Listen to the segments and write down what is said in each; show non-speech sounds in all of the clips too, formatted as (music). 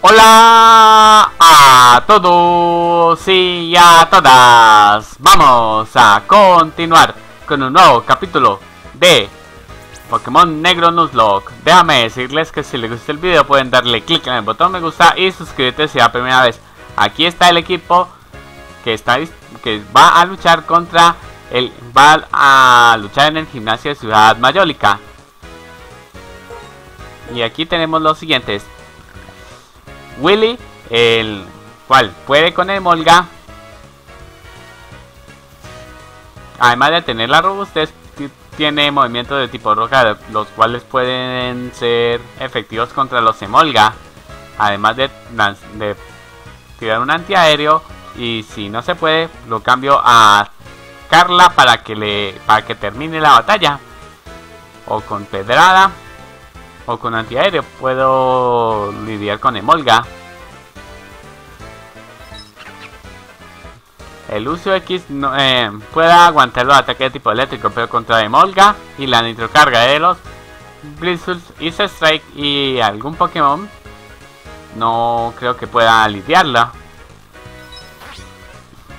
Hola a todos y a todas. Vamos a continuar con un nuevo capítulo de Pokémon Negro Nuzlocke. Déjame decirles que si les gusta el video pueden darle clic en el botón me gusta y suscribirte si es la primera vez. Aquí está el equipo que está que va a luchar contra el va a luchar en el gimnasio de Ciudad Mayólica. Y aquí tenemos los siguientes. Willy, el cual puede con el Molga. Además de tener la robustez, tiene movimientos de tipo roca, los cuales pueden ser efectivos contra los Emolga. Además de, de tirar un antiaéreo. Y si no se puede, lo cambio a Carla para que le para que termine la batalla. O con Pedrada o con antiaéreo puedo lidiar con Emolga. El uso X no, eh, puede aguantar los ataques de tipo eléctrico, pero contra Emolga y la nitrocarga de los Blizzard, Ice Strike y algún Pokémon no creo que pueda lidiarla.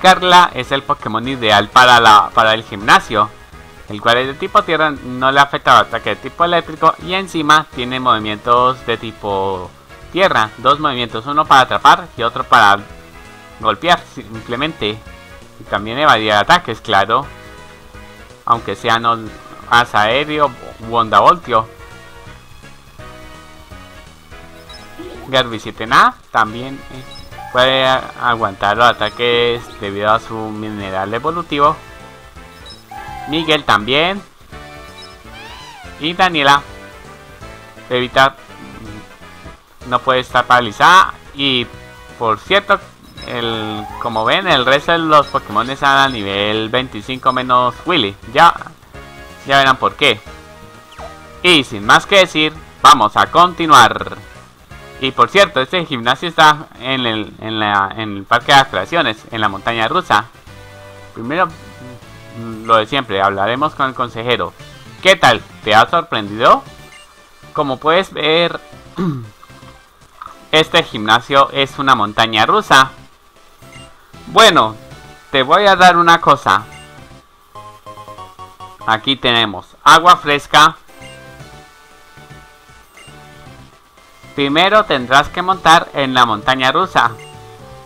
Carla es el Pokémon ideal para, la, para el gimnasio el cual es de tipo tierra, no le afecta ataque de tipo eléctrico y encima tiene movimientos de tipo tierra, dos movimientos, uno para atrapar y otro para golpear simplemente. Y también evadir ataques, claro, aunque sean as aéreo u onda voltio. Garbicitena también eh, puede aguantar los ataques debido a su mineral evolutivo Miguel también. Y Daniela. Evita no puede estar paralizada. Y por cierto, el, como ven, el resto de los Pokémon están a nivel 25 menos Willy. Ya, ya verán por qué. Y sin más que decir, vamos a continuar. Y por cierto, este gimnasio está en el, en, la, en el parque de atracciones, en la montaña rusa. Primero lo de siempre, hablaremos con el consejero. ¿Qué tal? ¿Te ha sorprendido? Como puedes ver, (clears throat) este gimnasio es una montaña rusa. Bueno, te voy a dar una cosa. Aquí tenemos agua fresca. Primero tendrás que montar en la montaña rusa.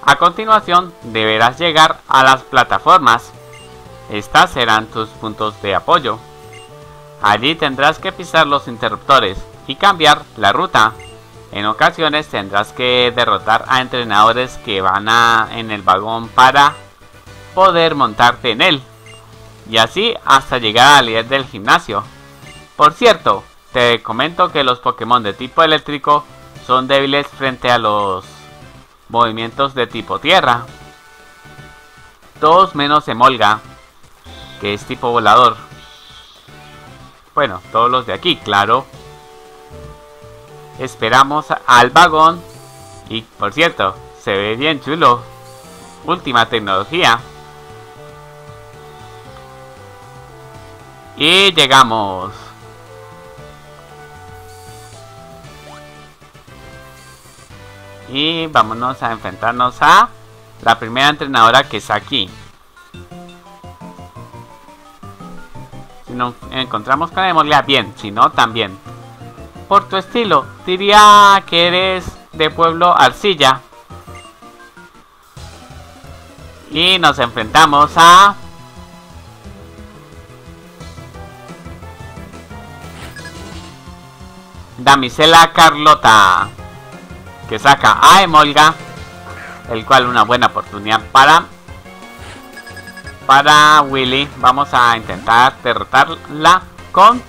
A continuación deberás llegar a las plataformas. Estas serán tus puntos de apoyo. Allí tendrás que pisar los interruptores y cambiar la ruta. En ocasiones tendrás que derrotar a entrenadores que van a, en el vagón para poder montarte en él. Y así hasta llegar al líder del gimnasio. Por cierto, te comento que los Pokémon de tipo eléctrico son débiles frente a los movimientos de tipo tierra. Todos menos Emolga, que es tipo volador. Bueno, todos los de aquí, claro. Esperamos al vagón. Y por cierto, se ve bien chulo. Última tecnología. Y llegamos. Y vámonos a enfrentarnos a la primera entrenadora que es aquí. Nos encontramos con Emolia, bien, si no, también. Por tu estilo, diría que eres de pueblo Arcilla. Y nos enfrentamos a... Damisela Carlota. Que saca a Emolga. El cual una buena oportunidad para para Willy. Vamos a intentar derrotarla con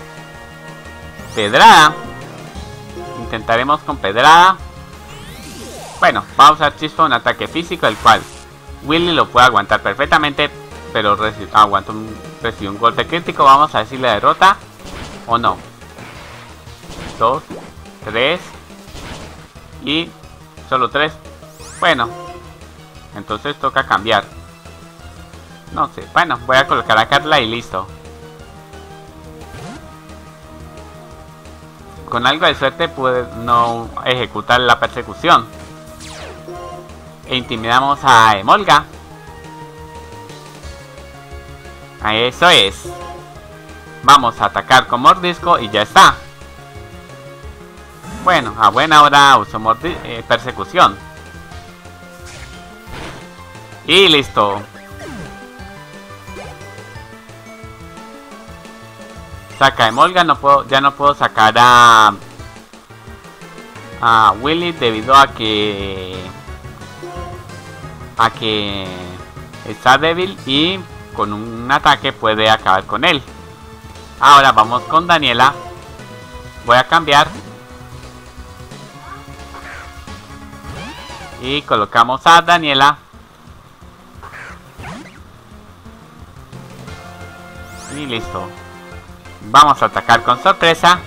pedrada. Intentaremos con pedrada. Bueno, vamos a chispa un ataque físico, el cual Willy lo puede aguantar perfectamente, pero aguanta un, recibe un golpe crítico. Vamos a si le derrota o no. Dos, tres y solo tres. Bueno, entonces toca cambiar. No sé. Bueno, voy a colocar a Carla y listo. Con algo de suerte pude no ejecutar la persecución. e intimidamos a Emolga. Eso es. Vamos a atacar con mordisco y ya está. Bueno, a buena hora uso eh, persecución. Y listo. Saca Emolga, no puedo, ya no puedo sacar a a Willy debido a que a que está débil y con un ataque puede acabar con él. Ahora vamos con Daniela. Voy a cambiar. Y colocamos a Daniela. Y listo. Vamos a atacar con sorpresa.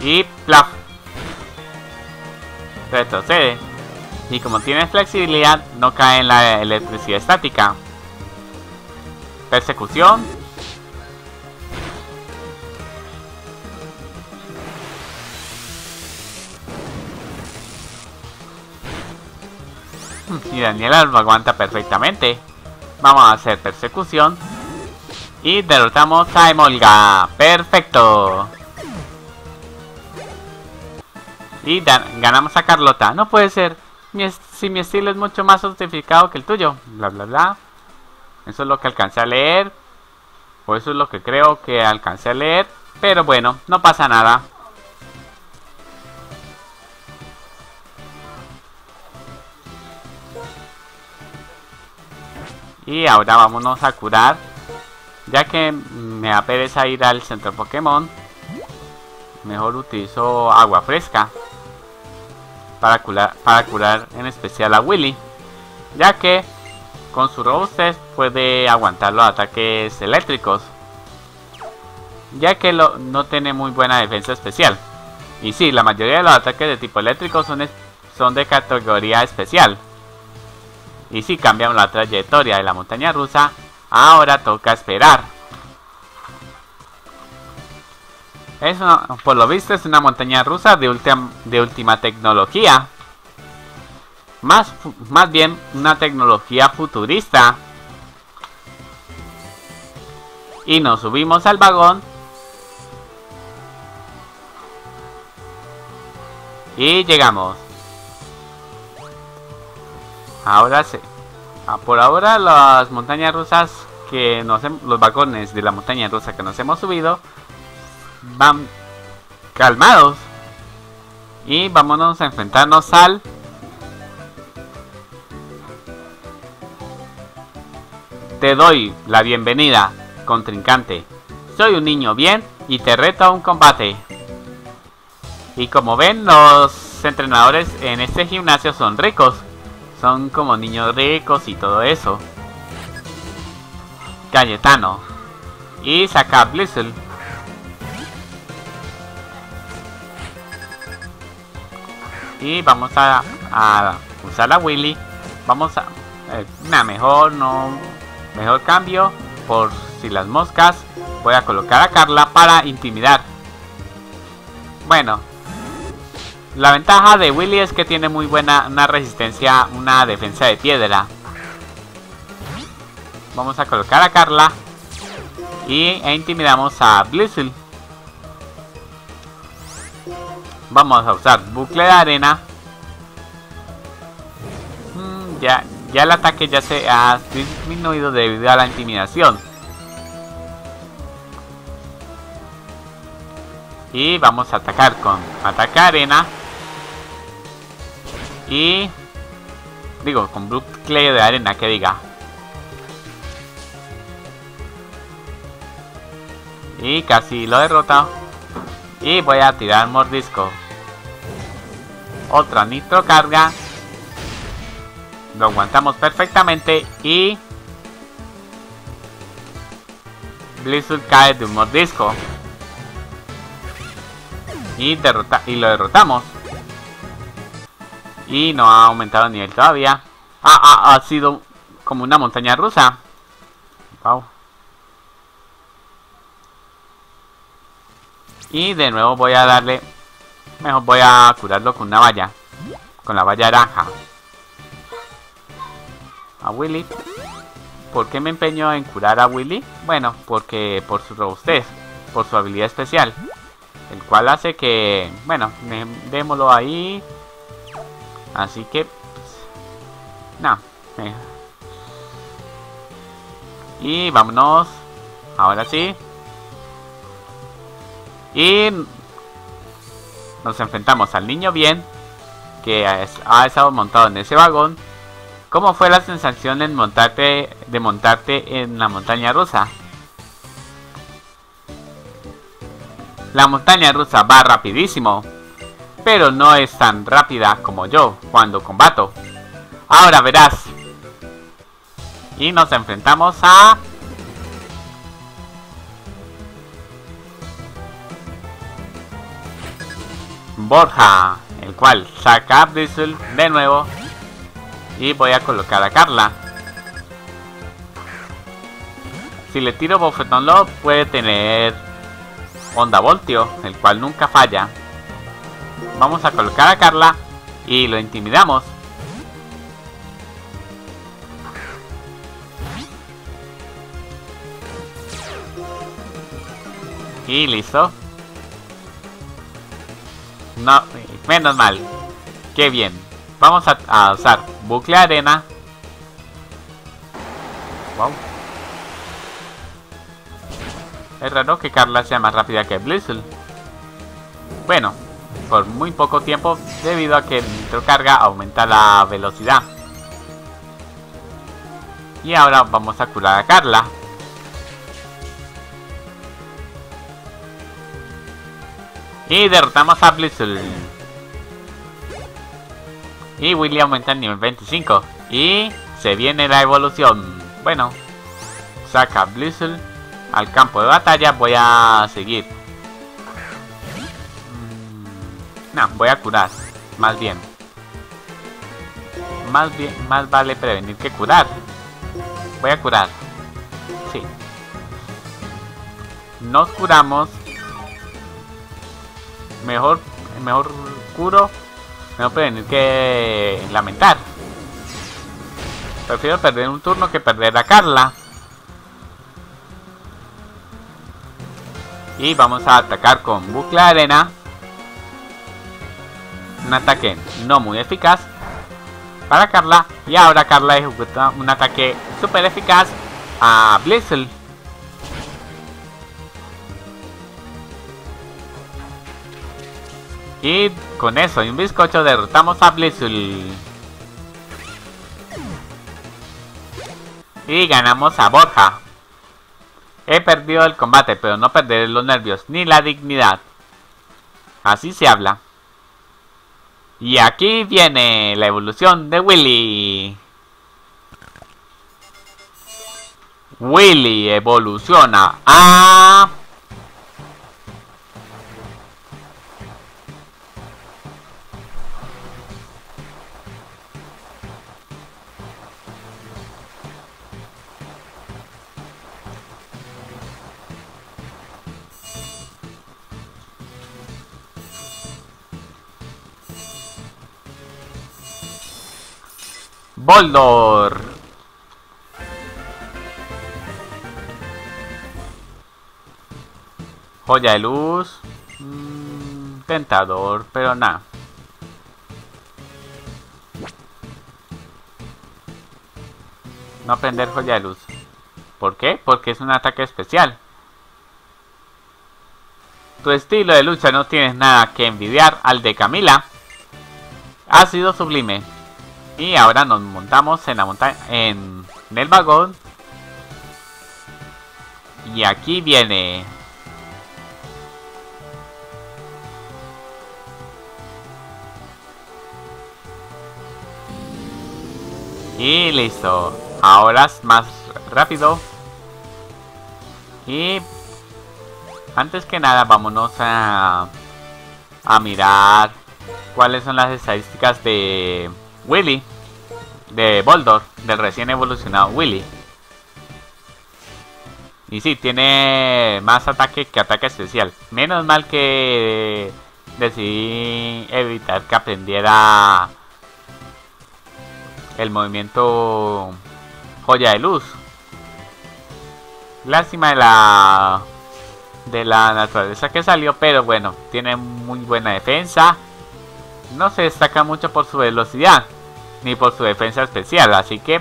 Y plaf. Retrocede. Y como tiene flexibilidad, no cae en la electricidad estática. Persecución. Y Daniela lo aguanta perfectamente. Vamos a hacer persecución. Y derrotamos a Emolga. Perfecto. Y ganamos a Carlota. No puede ser. si mi estilo es mucho más justificado que el tuyo. Bla, bla, bla. Eso es lo que alcancé a leer. O eso es lo que creo que alcancé a leer. Pero bueno, no pasa nada. Y ahora vámonos a curar. Ya que me da ir al centro Pokémon. Mejor utilizo agua fresca para curar, para curar en especial a Willy, ya que con su robustez puede aguantar los ataques eléctricos, ya que lo, no tiene muy buena defensa especial. Y sí, la mayoría de los ataques de tipo eléctrico son, son de categoría especial. Y si cambiamos la trayectoria de la montaña rusa, ahora toca esperar. Es por lo visto es una montaña rusa de, de última tecnología. Más, más bien una tecnología futurista. Y nos subimos al vagón. Y llegamos. Ahora sí. Ah, por ahora las montañas rusas que nos los vagones de la montaña rusa que nos hemos subido van calmados. Y vámonos a enfrentarnos al... Te doy la bienvenida, contrincante. Soy un niño bien y te reto a un combate. Y como ven, los entrenadores en este gimnasio son ricos. Son como niños ricos y todo eso. Cayetano. Y saca Blizzle. y vamos a, usar la Willy vamos a eh, una mejor no mejor cambio por si las moscas voy a colocar a Carla para intimidar bueno la ventaja de Willy es que tiene muy buena una resistencia una defensa de piedra vamos a colocar a Carla y e intimidamos a Blizzle Vamos a usar bucle de arena. Mm, ya, ya el ataque ya se ha disminuido debido a la intimidación. Y vamos a atacar con ataque arena. Y... Digo, con bucle de arena, que diga. Y casi lo he derrotado. Y voy a tirar mordisco otra nitro carga. Lo aguantamos perfectamente y... Blizzard cae de un mordisco. Y, derrota y lo derrotamos. Y no ha aumentado el nivel todavía. Ah, ah, ha sido como una montaña rusa. Wow. Y de nuevo voy a darle Mejor voy a curarlo con una valla. con la valla naranja. A Willy. ¿Por qué me empeño en curar a Willy? Bueno, porque por su robustez, por su habilidad especial. El cual hace que, bueno, démoslo ahí. Así que, pues, no. Eh. Y vámonos. Ahora sí. Y nos enfrentamos al niño bien, que ha estado montado en ese vagón. ¿Cómo fue la sensación de montarte, de montarte en la montaña rusa? La montaña rusa va rapidísimo, pero no es tan rápida como yo cuando combato. Ahora verás. Y nos enfrentamos a Borja, el cual saca a Bristle de nuevo y voy a colocar a Carla. Si le tiro Bofetón Lob puede tener Onda Voltio, el cual nunca falla. Vamos a colocar a Carla y lo intimidamos. Y listo. No, menos mal. Qué bien. Vamos a, usar bucle arena. Wow. Es raro que Carla sea más rápida que Blizzle. Bueno, por muy poco tiempo debido a que el carga aumenta la velocidad. Y ahora vamos a curar a Carla. Y derrotamos a Blizzle. Y Willy aumenta el nivel 25. Y se viene la evolución. Bueno, saca Blizzle al campo de batalla. Voy a seguir. No, voy a curar. Más bien. Más bien, más vale prevenir que curar. Voy a curar. Sí. Nos curamos mejor, mejor curo, mejor prevenir que lamentar. Prefiero perder un turno que perder a Carla. Y vamos a atacar con bucle arena. Un ataque no muy eficaz para Carla. Y ahora Carla ejecuta un ataque super eficaz a Blizzle. Y con eso y un bizcocho derrotamos a Blizzle. Y ganamos a Borja. He perdido el combate, pero no perderé los nervios ni la dignidad. Así se habla. Y aquí viene la evolución de Willy. Willy evoluciona a... Boldor. Joya de luz. Mm, tentador, pero nada. No aprender joya de luz. ¿Por qué? Porque es un ataque especial. Tu estilo de lucha no tienes nada que envidiar al de Camila. Ha sido sublime. Y ahora nos montamos en la montaña, en, el vagón. Y aquí viene Y listo. Ahora es más rápido. Y antes que nada, vámonos a, a mirar cuáles son las estadísticas de Willy, de Boldor, del recién evolucionado Willy. Y sí, tiene más ataque que ataque especial. Menos mal que decidí evitar que aprendiera el movimiento joya de luz. Lástima de la de la naturaleza que salió, pero bueno, tiene muy buena defensa. No se destaca mucho por su velocidad ni por su defensa especial, así que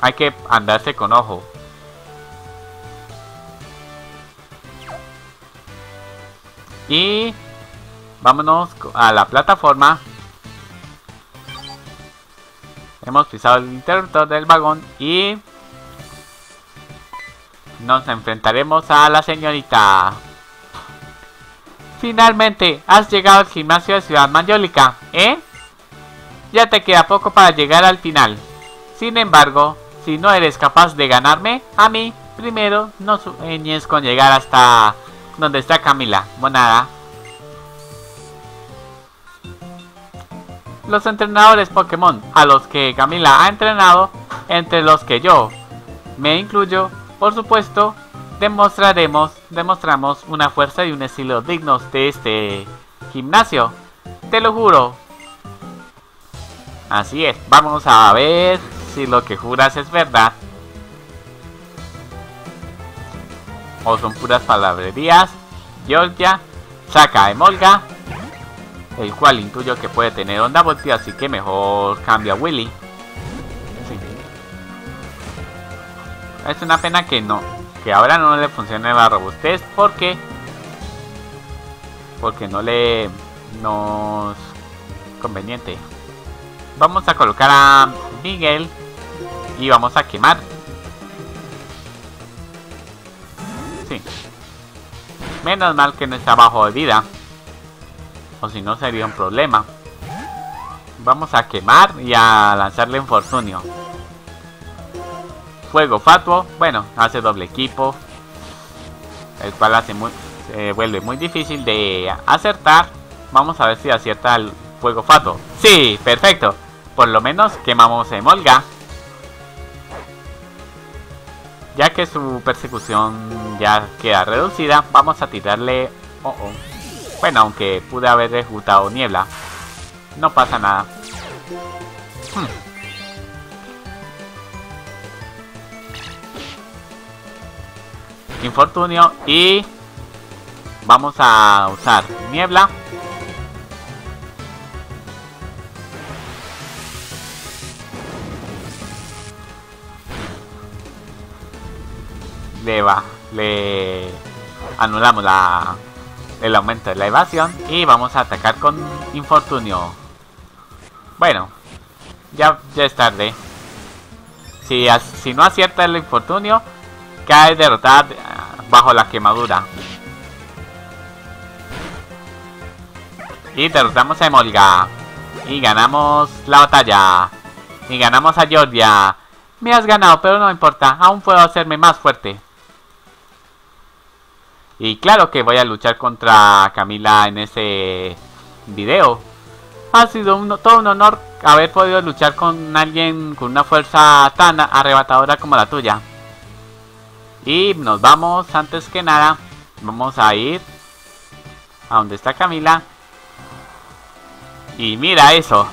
hay que andarse con ojo. Y vámonos a la plataforma. Hemos pisado el interruptor del vagón y nos enfrentaremos a la señorita. Finalmente, has llegado al gimnasio de Ciudad Mayólica, ¿eh? Ya te queda poco para llegar al final. Sin embargo, si no eres capaz de ganarme, a mí, primero no sueñes con llegar hasta donde está Camila, monada. Los entrenadores Pokémon a los que Camila ha entrenado, entre los que yo me incluyo, por supuesto, demostraremos, demostramos una fuerza y un estilo dignos de este gimnasio. Te lo juro. Así es, vamos a ver si lo que juras es verdad. O son puras palabrerías. Georgia saca a Emolga, el cual intuyo que puede tener onda voltio, así que mejor cambia a Willy. Es una pena que no, que ahora no le funcione la robustez porque porque no le nos conveniente. Vamos a colocar a Miguel y vamos a quemar. Sí. Menos mal que no está bajo de vida. O si no sería un problema. Vamos a quemar y a lanzarle infortunio. Fuego fatuo, bueno, hace doble equipo. El cual hace muy, se vuelve muy difícil de acertar. Vamos a ver si acierta el fuego fatuo. Sí, perfecto. Por lo menos quemamos Emolga. Ya que su persecución ya queda reducida, vamos a tirarle... Oh, oh. Bueno, aunque pude haber ejecutado niebla. No pasa nada. Hmm. infortunio y vamos a usar niebla le va le anulamos la el aumento de la evasión y vamos a atacar con infortunio bueno ya, ya es tarde si, si no acierta el infortunio cae derrotada bajo la quemadura. Y derrotamos a Emolga. Y ganamos la batalla. Y ganamos a Georgia. Me has ganado, pero no importa. Aún puedo hacerme más fuerte. Y claro que voy a luchar contra Camila en ese video. Ha sido un, todo un honor haber podido luchar con alguien con una fuerza tan arrebatadora como la tuya. Y nos vamos, antes que nada, vamos a ir a donde está Camila. Y mira eso.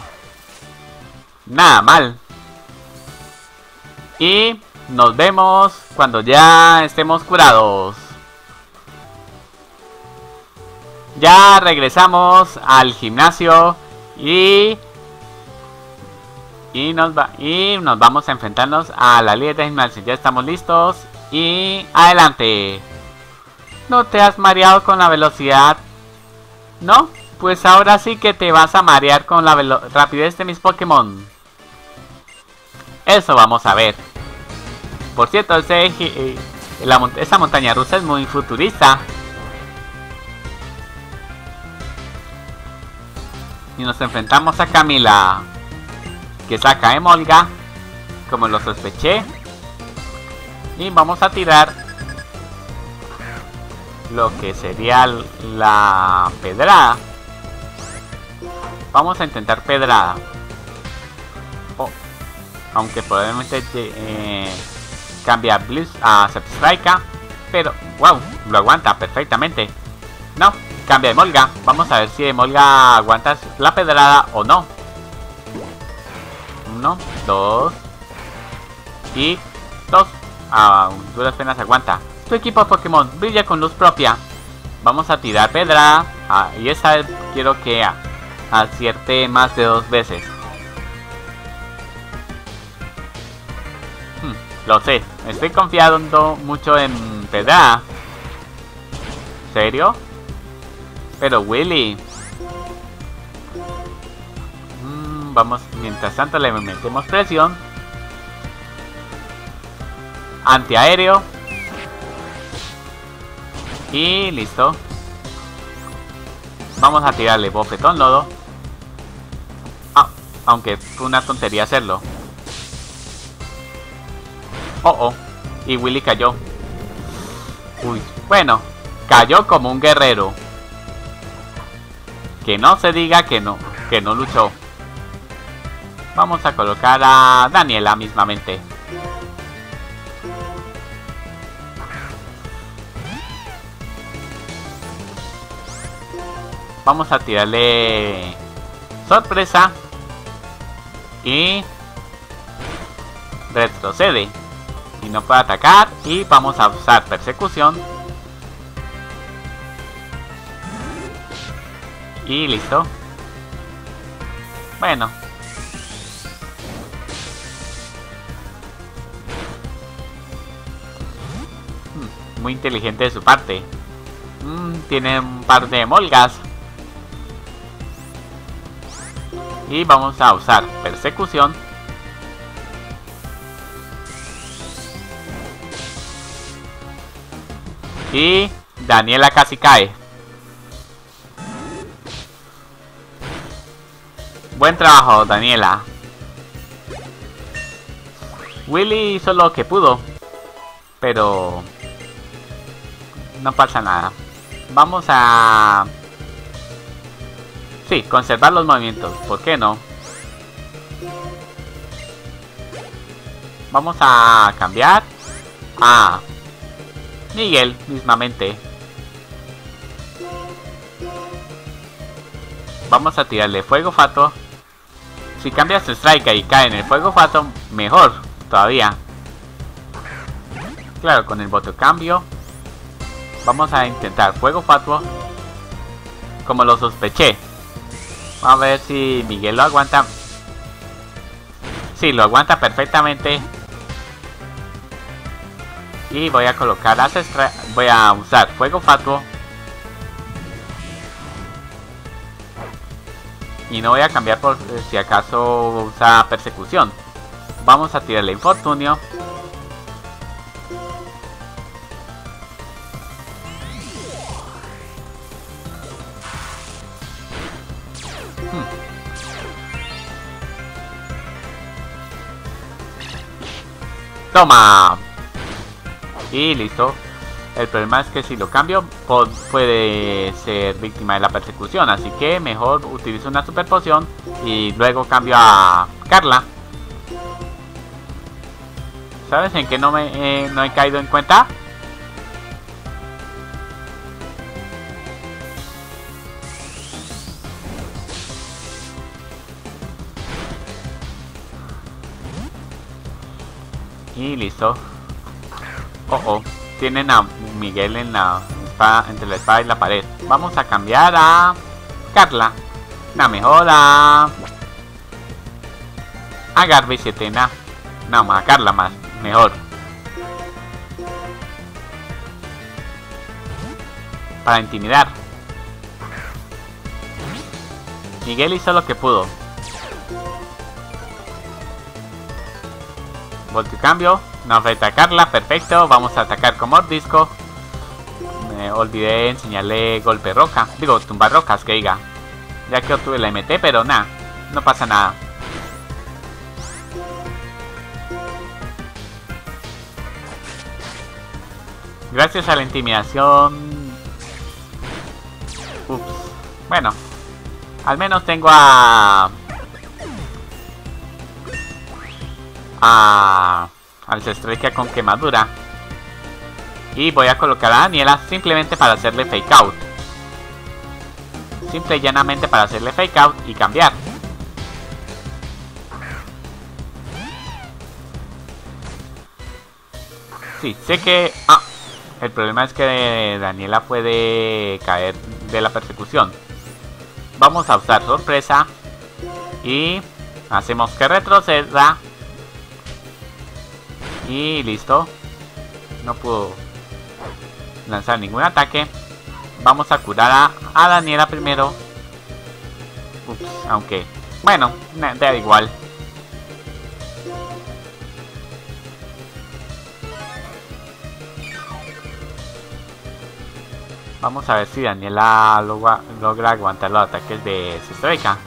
Nada mal. Y nos vemos cuando ya estemos curados. Ya regresamos al gimnasio y y nos va y nos vamos a enfrentarnos a la líder de gimnasio. Ya estamos listos y adelante. ¿No te has mareado con la velocidad? ¿No? Pues ahora sí que te vas a marear con la rapidez de mis Pokémon. Eso vamos a ver. Por cierto, ese, eh, esa montaña rusa es muy futurista. Y nos enfrentamos a Camila. Que saca Emolga. Como lo sospeché. Y vamos a tirar lo que sería la pedrada. Vamos a intentar pedrada. Oh, aunque probablemente eh, cambia Blitz a Strike Pero, wow, lo aguanta perfectamente. No, cambia de Molga. Vamos a ver si de Molga aguanta la pedrada o no. Uno, dos y dos. A duras penas aguanta. Tu equipo Pokémon brilla con luz propia. Vamos a tirar pedra. Ah, y esa quiero que acierte más de dos veces. Hmm, lo sé, estoy confiando mucho en pedra. ¿Serio? Pero Willy. Mm, vamos, mientras tanto le metemos presión. Antiaéreo. Y listo. Vamos a tirarle bofetón lodo. Ah, aunque fue una tontería hacerlo. Oh, oh. Y Willy cayó. Uy, bueno. Cayó como un guerrero. Que no se diga que no, que no luchó. Vamos a colocar a Daniela mismamente. Vamos a tirarle sorpresa y retrocede y no puede atacar y vamos a usar persecución y listo. Bueno. Hmm, muy inteligente de su parte. Mm, tiene un par de molgas. Y vamos a usar persecución. Y Daniela casi cae buen trabajo Daniela Willy hizo lo que pudo pero no pasa nada vamos a Sí, conservar los movimientos. ¿Por qué no? Vamos a cambiar a Miguel mismamente. Vamos a tirarle fuego fato. Si cambias su strike y cae en el fuego fato, mejor todavía. Claro, con el voto cambio. Vamos a intentar fuego fatuo. Como lo sospeché. Vamos a ver si Miguel lo aguanta. Sí, lo aguanta perfectamente. Y voy a colocar las Voy a usar fuego fatuo. Y no voy a cambiar por si acaso usa persecución. Vamos a tirarle infortunio. ¡Toma! Y listo. El problema es que si lo cambio puede ser víctima de la persecución. Así que mejor utilizo una super poción y luego cambio a Carla. ¿Sabes en qué no, me, eh, no he caído en cuenta? Y listo. Oh, oh. Tienen a Miguel en la entre la espada y la pared. Vamos a cambiar a Carla. La mejora. A Garby 7 No, más a Carla más. Mejor. Para intimidar. Miguel hizo lo que pudo. cambio No afecta atacarla, perfecto. Vamos a atacar con mordisco. Me olvidé enseñarle golpe roca. Digo, tumbar rocas, que diga. Ya que obtuve la MT, pero nada. No pasa nada. Gracias a la intimidación... Ups. Bueno. Al menos tengo a... a, al estrategia con quemadura. Y voy a colocar a Daniela simplemente para hacerle fake out. Simple y llanamente para hacerle fake out y cambiar. Sí, sé que... Ah, el problema es que Daniela puede caer de la persecución. Vamos a usar sorpresa. Y hacemos que retroceda y listo. No pudo lanzar ningún ataque. Vamos a curar a, Daniela primero. Ups, aunque... Bueno, da igual. Vamos a ver si Daniela logra, aguantar los ataques de Sestoica.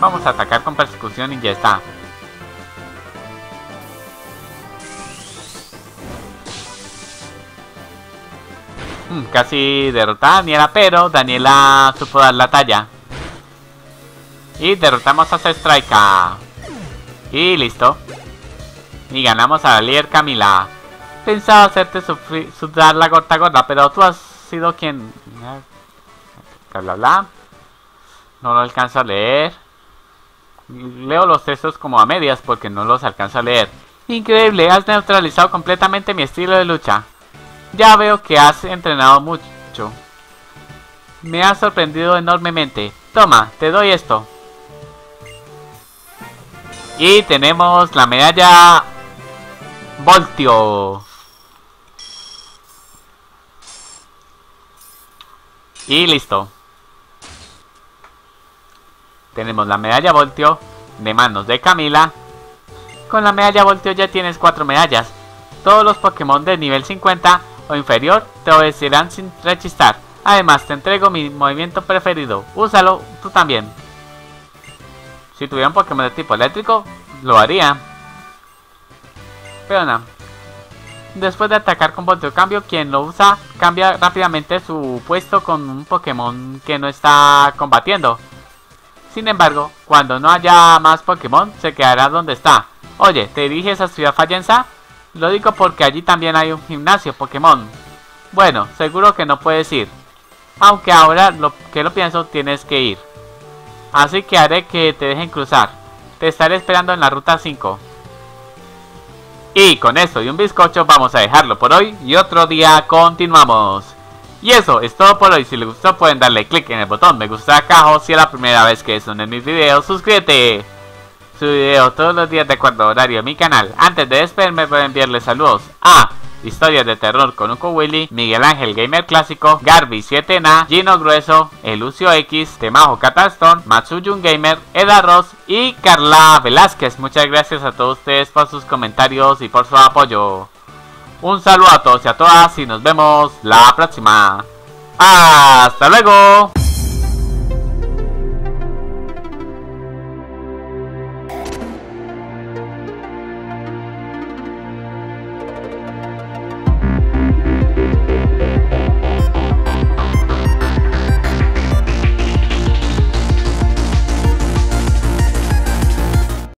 Vamos a atacar con persecución y ya está. Hmm, casi derrotada Daniela, pero Daniela supo dar la talla. Y derrotamos a Sestraika. Y listo. Y ganamos a la líder Camila. Pensaba hacerte sudar la gota gorda, pero tú has sido quien... Bla bla No lo alcanzo a leer. Leo los textos como a medias porque no los alcanzo a leer. Increíble, has neutralizado completamente mi estilo de lucha. Ya veo que has entrenado mucho. Me has sorprendido enormemente. Toma, te doy esto. Y tenemos la medalla Voltio. Y listo. Tenemos la medalla Voltio de manos de Camila. Con la medalla Voltio ya tienes cuatro medallas. Todos los Pokémon de nivel 50 o inferior te obedecerán sin rechistar. Además, te entrego mi movimiento preferido. Úsalo tú también. Si tuviera un Pokémon de tipo eléctrico, lo haría. Pero Después de atacar con Volteo Cambio, quien lo usa cambia rápidamente su puesto con un Pokémon que no está combatiendo. Sin embargo, cuando no haya más Pokémon, se quedará donde está. Oye, ¿te diriges a Ciudad Fallenza? Lo digo porque allí también hay un gimnasio Pokémon. Bueno, seguro que no puedes ir. Aunque ahora lo que lo pienso, tienes que ir. Así que haré que te dejen cruzar. Te estaré esperando en la ruta 5. Y con eso y un bizcocho vamos a dejarlo por hoy y otro día continuamos. Y eso es todo por hoy. Si les gustó pueden darle click en el botón me gusta acá o si es la primera vez que son en mis videos, suscríbete. Su video todos los días de acuerdo horario a mi canal. Antes de despedirme voy a enviarles saludos a Historias de terror con Uco Willy, Miguel Ángel Gamer Clásico, Garby 7Na, Gino Grueso, Elucio X, Temajo Cataston, Matsuyun Gamer, Eda Ross y Carla Velázquez. Muchas gracias a todos ustedes por sus comentarios y por su apoyo. Un saludo a todos y a todas y nos vemos la próxima. ¡Hasta luego!